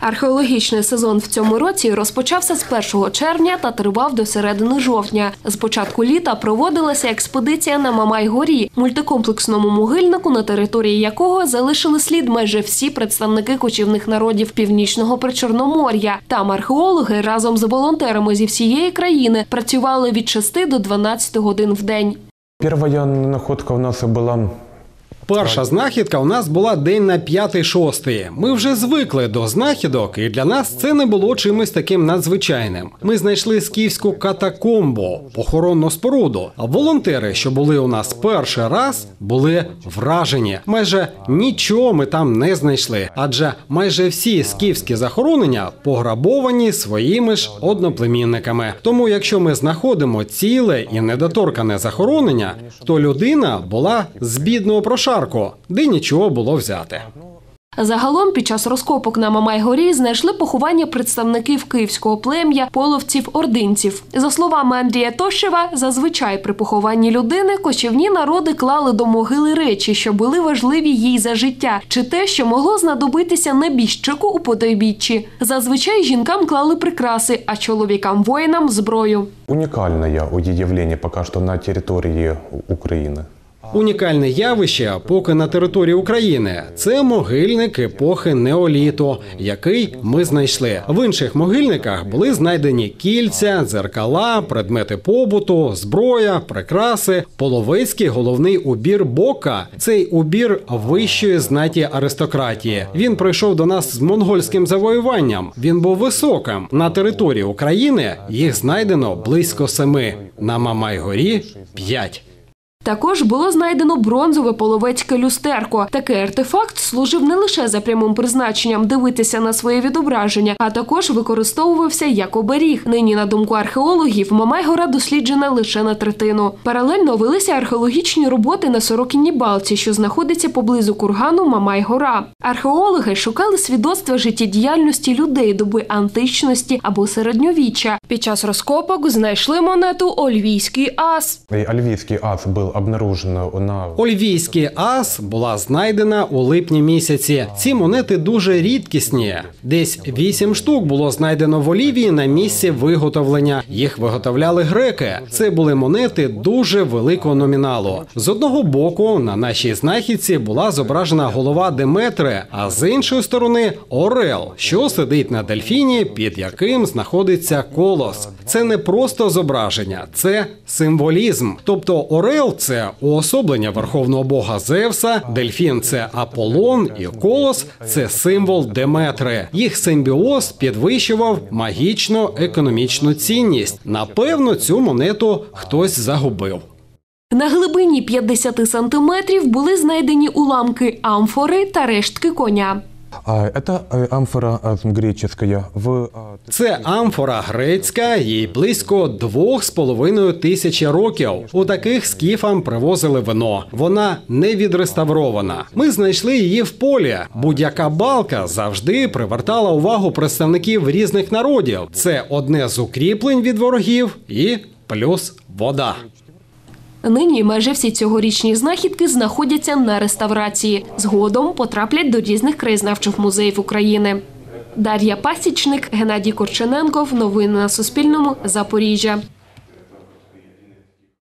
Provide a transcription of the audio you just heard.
Археологічний сезон в цьому році розпочався з 1 червня та тривав до середини жовтня. З початку літа проводилася експедиція на Мамай-горі, мультикомплексному могильнику, на території якого залишили слід майже всі представники кочівних народів північного причорномор'я. Там археологи разом з волонтерами зі всієї країни працювали від 6 до 12 годин в день. Первая находка у нас была Перша знахідка у нас була день на п'ятий-шостий. Ми вже звикли до знахідок, і для нас це не було чимось таким надзвичайним. Ми знайшли скіфську катакомбу, похоронну споруду. А волонтери, що були у нас перший раз, були вражені. Майже нічого ми там не знайшли, адже майже всі скіфські захоронення пограбовані своїми ж одноплемінниками. Тому, якщо ми знаходимо ціле і недоторкане захоронення, то людина була з бідного прошарку, де нічого було взяти. Загалом під час розкопок на Мамай-горі знайшли поховання представників київського плем'я половців-ординців. За словами Андрія Тощева, зазвичай при похованні людини кочівні народи клали до могили речі, що були важливі їй за життя, чи те, що могло знадобитися небіжчику у подойбіччі. Зазвичай жінкам клали прикраси, а чоловікам-воїнам зброю. уникальное явление пока что на территории У- Украины. Унікальне явище поки на території України це могильник епохи неоліту, який ми знайшли. В інших могильниках були знайдені кільця, дзеркала, предмети побуту, зброя, прикраси, половецький головний убір бока. Цей убір вищої знаті аристократії. Він прийшов до нас з монгольським завоюванням. Він був високим. На території України їх знайдено близько семи. На Мамай-горі п'ять. Також було знайдено бронзове половецьке люстерко. Такий артефакт служив не лише за прямим призначенням дивитися на своє відображення, а також використовувався як оберіг. Нині, на думку археологів, Мамай-гора досліджена лише на третину. Паралельно велися археологічні роботи на Сорокінній балці, що знаходиться поблизу кургану Мамай-гора. Археологи шукали свідоцтва життєдіяльності людей доби античності або середньовіччя. Під час розкопок знайшли монету Ольвійський ас. И Альвийский ас был обнаружен на Ольвійський ас була знайдена у липні місяці. Ці монети дуже рідкісні. Десь вісім штук було знайдено в Олівії на місці виготовлення. Їх виготовляли греки. Це були монети дуже великого номіналу. З одного боку на нашій знахідці була зображена голова Деметри, а з іншої сторони орел, що сидить на дельфіні, під яким знаходиться колос. Це не просто зображення, це символізм. Тобто орел це уособлення верховного бога Зевса, дельфін це Аполлон і колос це символ Деметри. Їх симбіоз підвищував магічно-економічну цінність. Напевно, цю монету хтось загубив. На глибині 50 сантиметрів були знайдені уламки амфори та рештки коня. Это э, амфора греческая в Це амфора грецька, їй близько двох з половиною тисячі років. У таких скіфам привозили вино. Вона не відреставрована. Ми знайшли її в полі. Будь-яка балка завжди привертала увагу представників різних народів. Це одне з укріплень від ворогів і плюс вода. Нині майже всі цьогорічні знахідки знаходяться на реставрації. Згодом потраплять до різних краєзнавчих музеїв України. Дар'я Пасічник, Геннадій Корчененков. Новини на Суспільному. Запоріжжя.